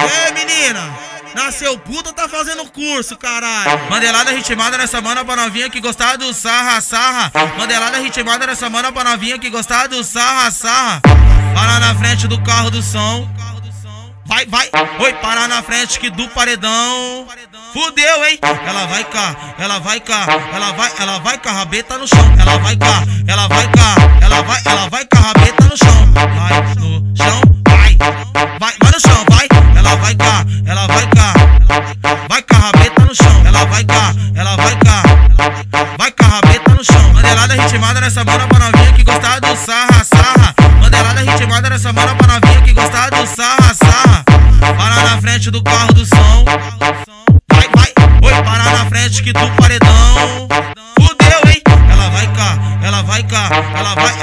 Ei, menina! Nasceu puta, tá fazendo curso, caralho. Mandelada ritmada nessa mana pra novinha que gostar do sarra, sarra. Mandelada ritmada nessa mana pra novinha que gostar do sarra, sarra. Para na frente do carro do som. Vai, vai, oi, para na frente que do paredão. Fudeu, hein? Ela vai cá, ela vai cá, ela vai, ela vai com a rabeta no chão. Ela vai cá, ela vai cá, ela vai, ela nessa mana pra novinha que gostar do sarra, sarra. Mandelada ritmada nessa mana pra novinha que gostar do sarra, sarra. Para na frente do carro do som. Vai, vai, oi, para na frente que do paredão. Fudeu, hein? Ela vai cá, ela vai cá, ela vai,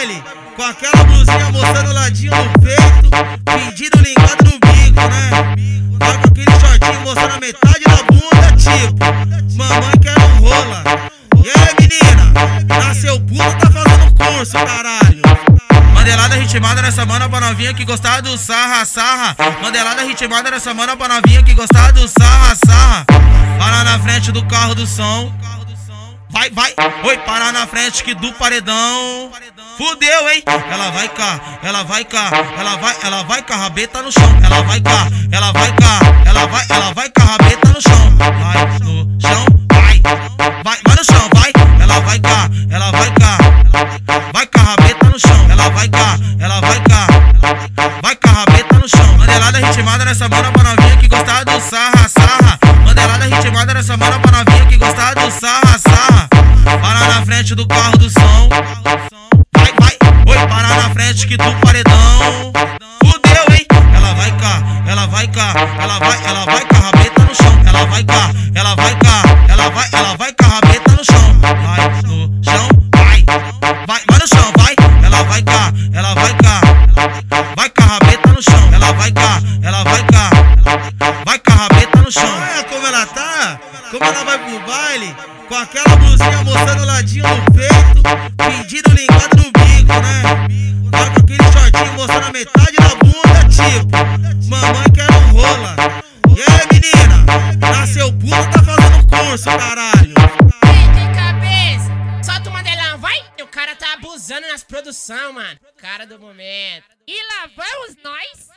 baile. Com aquela blusinha mostrando o ladinho no peito, pedindo ligado no bico, né? Tá com aquele shortinho mostrando a metade da bunda, tipo, mamãe quer um rola. E aí, menina? Nasceu puta, tá fazendo curso, caralho. Mandelada ritmada nessa mana pra novinha que gostar do sarra, sarra. Mandelada ritmada nessa mana pra novinha que gostar do sarra, sarra. Para na frente do carro do som. Vai, vai, oi, para na frente que do paredão. Fudeu, hein? Ela vai cá, ela vai cá, ela vai, ela vai com a rabeta no chão. Ela vai cá, ela vai cá, ela vai, ela vai com a rabeta no chão. Vai no chão, vai, vai, vai no chão, vai. Ela vai cá, ela vai cá, vai com a rabeta no chão. Ela vai cá, ela vai cá, frente do carro do som. Vai, vai, oi, para na frente que do paredão. Fudeu, hein? Ela vai cá, ela vai cá, ela vai, ela vai com rabeta no chão. Ela vai cá, ela vai cá, ela vai, ela vai com rabeta no chão. Vai no chão, vai, vai, vai no chão, vai. Ela vai cá, ela vai cá, vai com rabeta no chão. Ela vai cá, ela vai cá, vai com rabeta no chão. Olha como ela tá, como ela vai pro baile. Com aquela blusinha mostrando o ladinho no peito, pedindo ligado no bico, né? Tá com aquele shortinho mostrando a metade da bunda, tipo, mamãe quer um rola. E aí, menina? Nasceu puta, tá fazendo curso, caralho. Ei, cabeça! Solta o Mandelão, vai! O cara tá abusando nas produção, mano. Cara do momento. E lá vamos nós